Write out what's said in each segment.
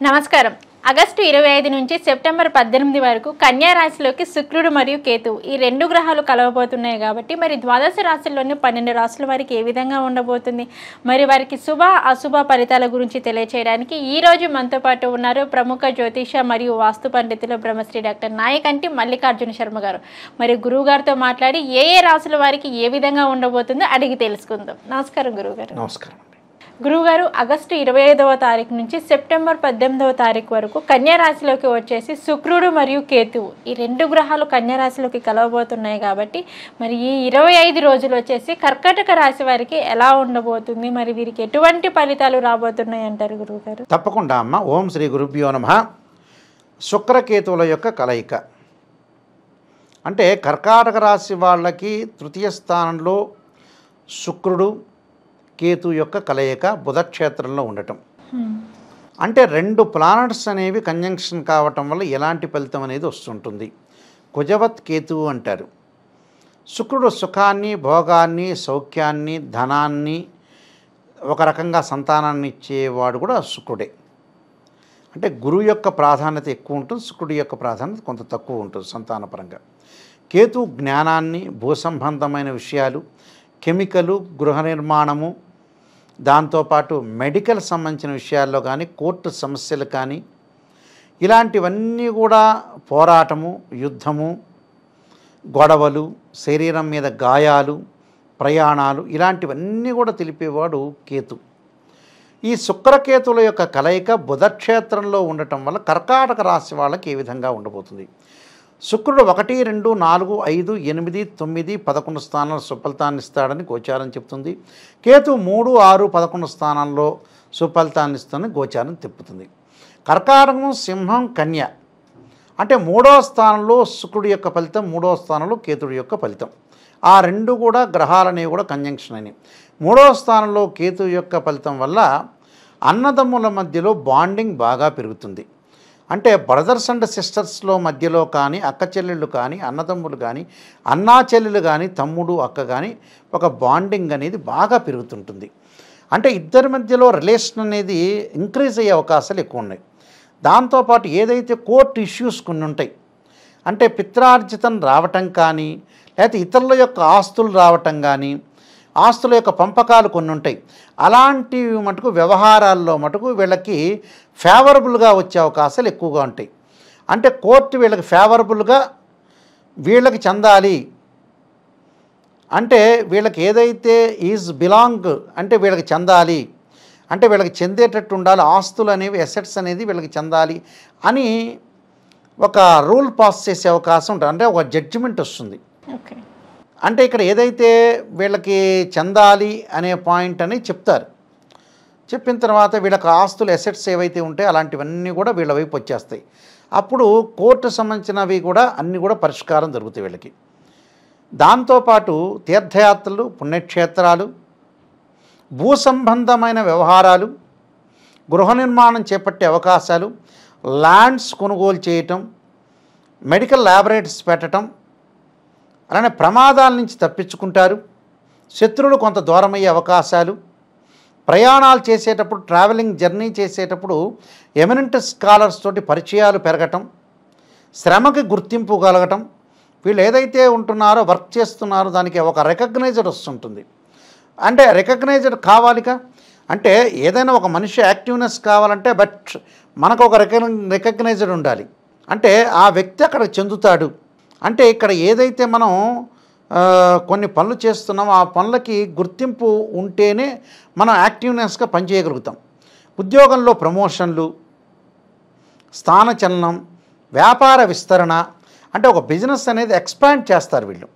నమస్కారం. ఆగస్టు ఇరవై ఐదు నుంచి సెప్టెంబర్ పద్దెనిమిది వరకు కన్యా రాశిలోకి శుక్రుడు మరియు కేతువు ఈ రెండు గ్రహాలు కలవబోతున్నాయి కాబట్టి మరి ద్వాదశ రాశుల్లోని పన్నెండు రాశుల వారికి ఏ విధంగా ఉండబోతుంది? మరి వారికి శుభ అశుభ ఫలితాల గురించి తెలియచేయడానికి ఈ రోజు మనతో పాటు ఉన్నారు ప్రముఖ జ్యోతిష మరియు వాస్తు పండితులు బ్రహ్మశ్రీ డాక్టర్ నాయకంటి మల్లికార్జున శర్మ గారు. మరి గురువు గారితో మాట్లాడి ఏ ఏ రాశుల వారికి ఏ విధంగా ఉండబోతుందో అడిగి తెలుసుకుందాం. నమస్కారం గురువు గారు. నమస్కారం. గురువుగారు ఆగస్టు ఇరవై ఐదవ తారీఖు నుంచి సెప్టెంబర్ పద్దెనిమిదవ తారీఖు వరకు కన్యారాశిలోకి వచ్చేసి శుక్రుడు మరియు కేతువు. ఈ రెండు గ్రహాలు కన్యారాశిలోకి కలవబోతున్నాయి కాబట్టి మరి ఈ ఇరవై ఐదు రోజులు వచ్చేసి కర్కాటక రాశి వారికి ఎలా ఉండబోతుంది? మరి వీరికి ఎటువంటి ఫలితాలు రాబోతున్నాయి అంటారు గురువుగారు? తప్పకుండా అమ్మ. ఓం శ్రీ గురుభ్యో నమ. శుక్రకేతువుల యొక్క కలయిక. అంటే కర్కాటక రాశి వాళ్ళకి తృతీయ స్థానంలో శుక్రుడు కేతు యొక్క కలయిక బుధక్షేత్రంలో ఉండటం. అంటే రెండు ప్లానెట్స్ అనేవి కంజంక్షన్ కావటం వల్ల ఎలాంటి ఫలితం అనేది వస్తుంటుంది. కుజవత్ కేతువు అంటారు. శుక్రుడు సుఖాన్ని భోగాన్ని సౌఖ్యాన్ని ధనాన్ని ఒక రకంగా సంతానాన్ని ఇచ్చేవాడు కూడా శుక్రుడే. అంటే గురువు యొక్క ప్రాధాన్యత ఎక్కువ ఉంటుంది శుక్రుడి యొక్క ప్రాధాన్యత కొంత తక్కువ ఉంటుంది సంతానపరంగా. కేతు జ్ఞానాన్ని భూసంబంధమైన విషయాలు కెమికలు గృహ నిర్మాణము దాంతోపాటు మెడికల్ సంబంధించిన విషయాల్లో కానీ కోర్టు సమస్యలు కానీ ఇలాంటివన్నీ కూడా పోరాటము యుద్ధము గొడవలు శరీరం మీద గాయాలు ప్రయాణాలు ఇలాంటివన్నీ కూడా తెలిపేవాడు కేతు. ఈ శుక్రకేతుల యొక్క కలయిక బుధక్షేత్రంలో ఉండటం వల్ల కర్కాటక రాశి వాళ్ళకి ఏ విధంగా ఉండబోతుంది? శుక్రుడు ఒకటి రెండు నాలుగు ఐదు ఎనిమిది తొమ్మిది పదకొండు స్థానాలు సుఫలితాన్ని ఇస్తాడని గోచారం చెప్తుంది కేతు మూడు ఆరు పదకొండు స్థానాల్లో సుఫలితాన్ని ఇస్తుందని గోచారం తిప్పుతుంది. కర్కాటకం సింహం కన్య. అంటే మూడో స్థానంలో శుక్రుడి యొక్క ఫలితం మూడో స్థానంలో కేతుడి యొక్క ఫలితం. ఆ రెండు కూడా గ్రహాలనేవి కూడా కంజంక్షన్ అయినాయి మూడో స్థానంలో కేతు యొక్క ఫలితం వల్ల అన్నదమ్ముల మధ్యలో బాండింగ్ బాగా పెరుగుతుంది. అంటే బ్రదర్స్ అండ్ సిస్టర్స్లో మధ్యలో కానీ అక్క చెల్లెళ్ళు కానీ అన్నదమ్ములు కానీ అన్నా చెల్లెలు కానీ తమ్ముడు అక్క కానీ ఒక బాండింగ్ అనేది బాగా పెరుగుతుంటుంది. అంటే ఇద్దరి మధ్యలో రిలేషన్ అనేది ఇంక్రీజ్ అయ్యే అవకాశాలు ఎక్కువ ఉన్నాయి. దాంతోపాటు ఏదైతే కోర్టు ఇష్యూస్ కొన్ని ఉంటాయి అంటే పిత్రార్జితం రావటం కానీ లేకపోతే ఇతరుల యొక్క ఆస్తులు రావటం కానీ ఆస్తుల యొక్క పంపకాలు కొన్ని ఉంటాయి. అలాంటివి మటుకు వ్యవహారాల్లో మటుకు వీళ్ళకి ఫేవరబుల్గా వచ్చే అవకాశాలు ఎక్కువగా ఉంటాయి. అంటే కోర్టు వీళ్ళకి ఫేవరబుల్గా వీళ్ళకి చెందాలి. అంటే వీళ్ళకి ఏదైతే ఈజ్ బిలాంగ్ అంటే వీళ్ళకి చెందాలి. అంటే వీళ్ళకి చెందేటట్టు ఉండాలి. ఆస్తులు అనేవి ఎసెట్స్ అనేది వీళ్ళకి చెందాలి అని ఒక రూల్ పాస్ చేసే అవకాశం ఉంటుంది. అంటే ఒక జడ్జిమెంట్ వస్తుంది. ఓకే. అంటే ఇక్కడ ఏదైతే వీళ్ళకి చెందాలి అనే పాయింట్ అని చెప్తారు. చెప్పిన తర్వాత వీళ్ళకి ఆస్తులు ఎసెట్స్ ఏవైతే ఉంటాయో అలాంటివన్నీ కూడా వీళ్ళ వైపు వచ్చేస్తాయి. అప్పుడు కోర్టు సంబంధించినవి కూడా అన్నీ కూడా పరిష్కారం జరుగుతాయి వీళ్ళకి. దాంతోపాటు తీర్థయాత్రలు పుణ్యక్షేత్రాలు భూ సంబంధమైన వ్యవహారాలు గృహ నిర్మాణం చేపట్టే అవకాశాలు ల్యాండ్స్ కొనుగోలు చేయటం మెడికల్ ల్యాబొరేటరీస్ పెట్టడం అలానే ప్రమాదాల నుంచి తప్పించుకుంటారు. శత్రువులు కొంత దూరమయ్యే అవకాశాలు. ప్రయాణాలు చేసేటప్పుడు ట్రావెలింగ్ జర్నీ చేసేటప్పుడు ఎమినెంట్ స్కాలర్స్ తోటి పరిచయాలు పెరగటం శ్రమకి గుర్తింపు కలగటం వీళ్ళు ఏదైతే ఉంటున్నారో వర్క్ చేస్తున్నారో దానికి ఒక రికగ్నైజర్ వస్తుంటుంది. అంటే రికగ్నైజర్ కావాలిక? అంటే ఏదైనా ఒక మనిషి యాక్టివ్నెస్ కావాలంటే బట్ మనకు ఒక రికగ్ రికగ్నైజర్ ఉండాలి. అంటే ఆ వ్యక్తి అక్కడ చెందుతాడు. అంటే ఇక్కడ ఏదైతే మనం కొన్ని పనులు చేస్తున్నామో ఆ పనులకి గుర్తింపు ఉంటేనే మనం యాక్టివ్నెస్గా పనిచేయగలుగుతాం. ఉద్యోగంలో ప్రమోషన్లు స్థానచలనం వ్యాపార విస్తరణ అంటే ఒక బిజినెస్ అనేది ఎక్స్పాండ్ చేస్తారు వీళ్ళు.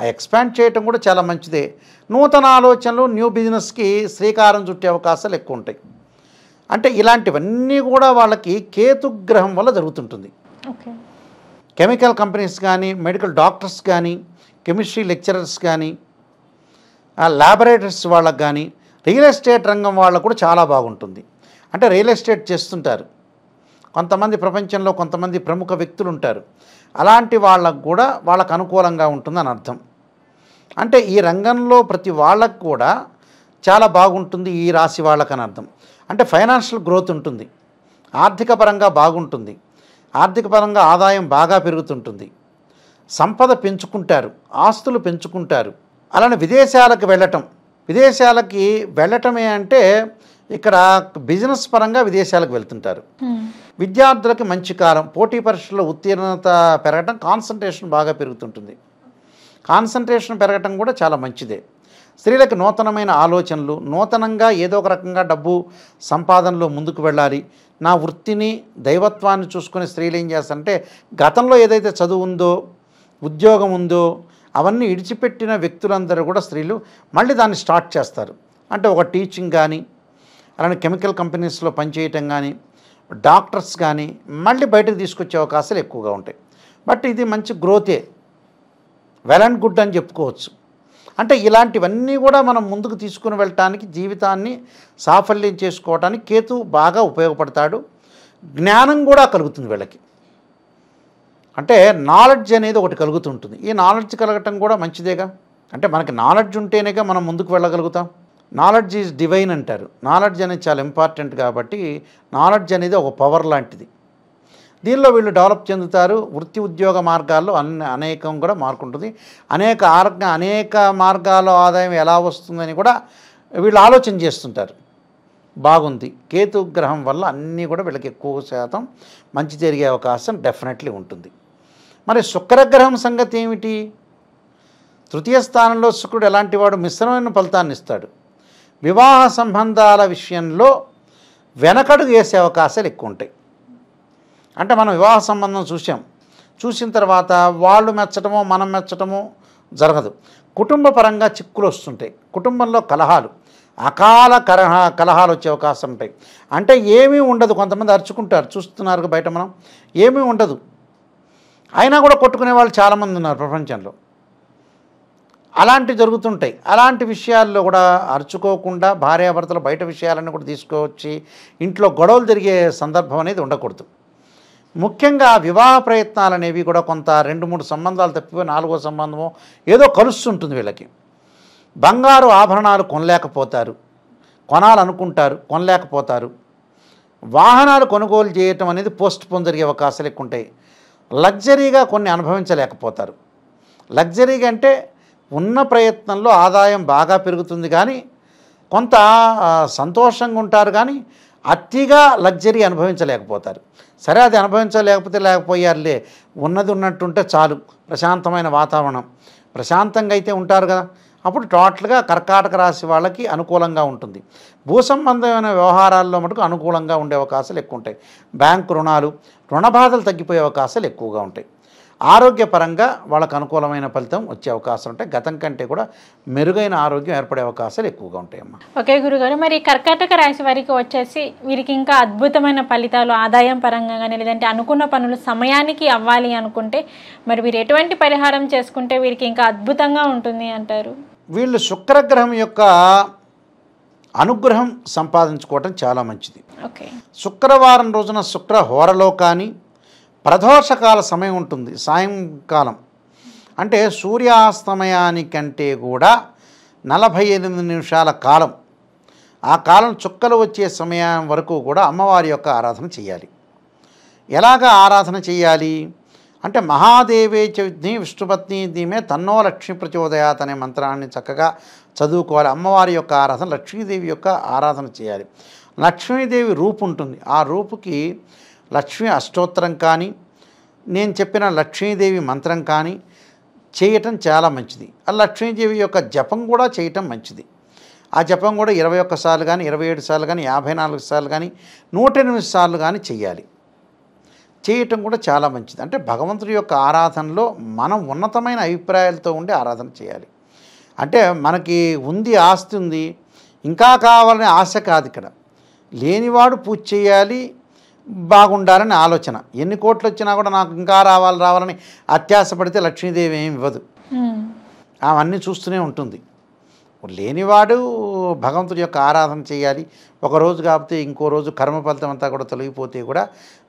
ఆ ఎక్స్పాండ్ చేయటం కూడా చాలా మంచిదే. నూతన ఆలోచనలు న్యూ బిజినెస్కి శ్రీకారం చుట్టే అవకాశాలు ఎక్కువ ఉంటాయి. అంటే ఇలాంటివన్నీ కూడా వాళ్ళకి కేతుగ్రహం వల్ల జరుగుతుంటుంది. ఓకే. కెమికల్ కంపెనీస్ కానీ మెడికల్ డాక్టర్స్ కానీ కెమిస్ట్రీ లెక్చరర్స్ కానీ ల్యాబొరేటరీస్ వాళ్ళకి కానీ రియల్ ఎస్టేట్ రంగం వాళ్ళకు కూడా చాలా బాగుంటుంది. అంటే రియల్ ఎస్టేట్ చేస్తుంటారు. కొంతమంది ప్రపంచంలో కొంతమంది ప్రముఖ వ్యక్తులు ఉంటారు. అలాంటి వాళ్ళకు కూడా వాళ్ళకు అనుకూలంగా ఉంటుందని అర్థం. అంటే ఈ రంగంలో ప్రతి వాళ్ళకు కూడా చాలా బాగుంటుంది ఈ రాశి వాళ్ళకని అర్థం. అంటే ఫైనాన్షియల్ గ్రోత్ ఉంటుంది. ఆర్థిక పరంగా బాగుంటుంది. ఆర్థిక పరంగా ఆదాయం బాగా పెరుగుతుంటుంది. సంపద పెంచుకుంటారు ఆస్తులు పెంచుకుంటారు. అలానే విదేశాలకు వెళ్ళటం. విదేశాలకి వెళ్ళటమే అంటే ఇక్కడ బిజినెస్ పరంగా విదేశాలకు వెళ్తుంటారు. విద్యార్థులకి మంచి కాలం పోటీ పరీక్షల్లో ఉత్తీర్ణత పెరగటం కాన్సన్ట్రేషన్ బాగా పెరుగుతుంటుంది. కాన్సన్ట్రేషన్ పెరగటం కూడా చాలా మంచిదే. స్త్రీలకు నూతనమైన ఆలోచనలు నూతనంగా ఏదో ఒక రకంగా డబ్బు సంపాదనలో ముందుకు వెళ్ళాలి. నా వృత్తిని దైవత్వాన్ని చూసుకుని స్త్రీలు ఏం చేస్తారంటే గతంలో ఏదైతే చదువు ఉందో ఉద్యోగం ఉందో అవన్నీ ఇడిచిపెట్టిన వ్యక్తులందరూ కూడా స్త్రీలు మళ్ళీ దాన్ని స్టార్ట్ చేస్తారు. అంటే ఒక టీచింగ్ కానీ అలానే కెమికల్ కంపెనీస్లో పనిచేయటం కానీ డాక్టర్స్ కానీ మళ్ళీ బయటకు తీసుకొచ్చే అవకాశాలు ఎక్కువగా ఉంటాయి. బట్ ఇది మంచి గ్రోతే. వెల్ అండ్ గుడ్ అని చెప్పుకోవచ్చు. అంటే ఇలాంటివన్నీ కూడా మనం ముందుకు తీసుకుని వెళ్ళటానికి జీవితాన్ని సాఫల్యం చేసుకోవటానికి కేతు బాగా ఉపయోగపడతాడు. జ్ఞానం కూడా కలుగుతుంది వీళ్ళకి. అంటే నాలెడ్జ్ అనేది ఒకటి కలుగుతుంటుంది. ఈ నాలెడ్జ్ కలగటం కూడా మంచిదేగా? అంటే మనకి నాలెడ్జ్ ఉంటేనేగా మనం ముందుకు వెళ్ళగలుగుతాం. నాలెడ్జ్ ఈజ్ డివైన్ అంటారు. నాలెడ్జ్ అనేది చాలా ఇంపార్టెంట్ కాబట్టి నాలెడ్జ్ అనేది ఒక పవర్ లాంటిది. దీనిలో వీళ్ళు డెవలప్ చెందుతారు. వృత్తి ఉద్యోగ మార్గాల్లో అన్ని అనేకం కూడా మార్కుంటుంది. అనేక ఆర్గ అనేక మార్గాల్లో ఆదాయం ఎలా వస్తుందని కూడా వీళ్ళు ఆలోచన చేస్తుంటారు. బాగుంది. కేతు గ్రహం వల్ల అన్నీ కూడా వీళ్ళకి ఎక్కువ శాతం మంచి జరిగే అవకాశం డెఫినెట్లీ ఉంటుంది. మరి శుక్రగ్రహం సంగతి ఏమిటి? తృతీయ స్థానంలో శుక్రుడు ఎలాంటి వాడు? మిశ్రమైన ఫలితాన్ని ఇస్తాడు. వివాహ సంబంధాల విషయంలో వెనకడుగు వేసే అవకాశాలు ఎక్కువ ఉంటాయి అంటే మనం వివాహ సంబంధం చూసాం చూసిన తర్వాత వాళ్ళు మెచ్చటమో మనం మెచ్చటమో జరగదు. కుటుంబ పరంగా చిక్కులు వస్తుంటాయి. కుటుంబంలో కలహాలు. అకాల కలహ కలహాలు వచ్చే అవకాశం ఉంటాయి. అంటే ఏమీ ఉండదు. కొంతమంది అరుచుకుంటారు. చూస్తున్నారు బయట మనం. ఏమీ ఉండదు. అయినా కూడా కొట్టుకునే వాళ్ళు చాలామంది ఉన్నారు ప్రపంచంలో. అలాంటివి జరుగుతుంటాయి. అలాంటి విషయాల్లో కూడా అరుచుకోకుండా భార్యాభర్తలు బయట విషయాలన్నీ కూడా తీసుకువచ్చి ఇంట్లో గొడవలు జరిగే సందర్భం అనేది ఉండకూడదు. ముఖ్యంగా వివాహ ప్రయత్నాలు అనేవి కూడా కొంత రెండు మూడు సంబంధాలు తప్పిపోయి నాలుగో సంబంధమో ఏదో కలుస్తుంటుంది వీళ్ళకి. బంగారు ఆభరణాలు కొనలేకపోతారు. కొనాలనుకుంటారు కొనలేకపోతారు. వాహనాలు కొనుగోలు చేయటం అనేది పోస్ట్ పోన్ జరిగే అవకాశాలు ఎక్కువ ఉంటాయి లగ్జరీగా కొన్ని అనుభవించలేకపోతారు. లగ్జరీగా అంటే ఉన్న ప్రయత్నంలో ఆదాయం బాగా పెరుగుతుంది కానీ కొంత సంతోషంగా ఉంటారు కానీ అతిగా లగ్జరీ అనుభవించలేకపోతారు. సరే అది అనుభవించలేకపోతే లేకపోయారులే. ఉన్నది ఉన్నట్టుంటే చాలు. ప్రశాంతమైన వాతావరణం. ప్రశాంతంగా అయితే ఉంటారు కదా. అప్పుడు టోటల్గా కర్కాటక రాశి వాళ్ళకి అనుకూలంగా ఉంటుంది. భూ సంబంధమైన వ్యవహారాల్లో మటుకు అనుకూలంగా ఉండే అవకాశాలు ఎక్కువ ఉంటాయి బ్యాంకు రుణాలు రుణ బాధలు తగ్గిపోయే అవకాశాలు ఎక్కువగా ఉంటాయి. ఆరోగ్యపరంగా వాళ్ళకు అనుకూలమైన ఫలితం వచ్చే అవకాశం ఉంటాయి. గతం కంటే కూడా మెరుగైన ఆరోగ్యం ఏర్పడే అవకాశాలు ఎక్కువగా ఉంటాయమ్మా. ఓకే గురుగారు మరి కర్కాటక రాశి వారికి వచ్చేసి వీరికి ఇంకా అద్భుతమైన ఫలితాలు ఆదాయం పరంగా కానీ లేదంటే అనుకున్న పనులు సమయానికి అవ్వాలి అనుకుంటే మరి వీరు ఎటువంటి పరిహారం చేసుకుంటే వీరికి ఇంకా అద్భుతంగా ఉంటుంది అంటారు? వీళ్ళు శుక్రగ్రహం యొక్క అనుగ్రహం సంపాదించుకోవటం చాలా మంచిది. ఓకే. శుక్రవారం రోజున శుక్ర హోరలో కానీ ప్రదోషకాల సమయం ఉంటుంది సాయంకాలం. అంటే సూర్యాస్తమయానికంటే కూడా నలభై ఎనిమిది నిమిషాల కాలం. ఆ కాలం చుక్కలు వచ్చే సమయం వరకు కూడా అమ్మవారి యొక్క ఆరాధన చేయాలి. ఎలాగ ఆరాధన చేయాలి? అంటే మహాదేవే చవిజ్ఞి విష్ణుపత్ని దీమే తన్నో లక్ష్మీ ప్రచోదయాత్ అనే మంత్రాన్ని చక్కగా చదువుకోవాలి. అమ్మవారి యొక్క ఆరాధన లక్ష్మీదేవి యొక్క ఆరాధన చేయాలి. లక్ష్మీదేవి రూపు ఉంటుంది. ఆ రూపుకి లక్ష్మీ అష్టోత్తరం కానీ నేను చెప్పిన లక్ష్మీదేవి మంత్రం కానీ చేయటం చాలా మంచిది. ఆ లక్ష్మీదేవి యొక్క జపం కూడా చేయటం మంచిది. ఆ జపం కూడా ఇరవై ఒక్క సార్లు కానీ ఇరవై ఏడు సార్లు కానీ యాభై నాలుగు సార్లు కానీ నూట ఎనిమిది సార్లు కానీ చేయాలి. చేయటం కూడా చాలా మంచిది. అంటే భగవంతుడి యొక్క ఆరాధనలో మనం ఉన్నతమైన అభిప్రాయాలతో ఉండి ఆరాధన చేయాలి. అంటే మనకి ఉంది ఆస్తి ఉంది ఇంకా కావాలనే ఆశ కాదు ఇక్కడ. లేనివాడు పూజ చేయాలి బాగుండాలని ఆలోచన. ఎన్ని కోట్లు వచ్చినా కూడా నాకు ఇంకా రావాలి రావాలని అత్యాశ పడితే లక్ష్మీదేవి ఏమి ఇవ్వదు. అవన్నీ చూస్తూనే ఉంటుంది. లేనివాడు భగవంతుడి యొక్క ఆరాధన చేయాలి. ఒక రోజు కాకపోతే ఇంకో రోజు కర్మ ఫలితం అంతా కూడా తొలగిపోతే కూడా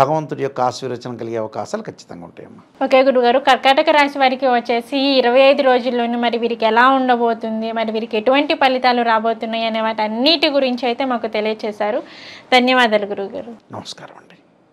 భగవంతుడి యొక్క ఆశీర్వచనం కలిగే అవకాశాలు ఖచ్చితంగా ఉంటాయమ్మా. ఓకే గురుగారు కర్కాటక రాశి వారికి వచ్చేసి ఇరవై ఐదు రోజుల్లోనే మరి వీరికి ఎలా ఉండబోతుంది మరి వీరికి ఎటువంటి ఫలితాలు రాబోతున్నాయి అనే వాటి అన్నిటి గురించి అయితే మాకు తెలియచేశారు. ధన్యవాదాలు గురుగారు నమస్కారం అండి.